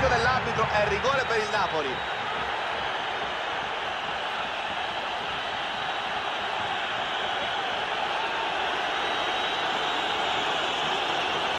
fischio dell'arbitro è rigore per il Napoli.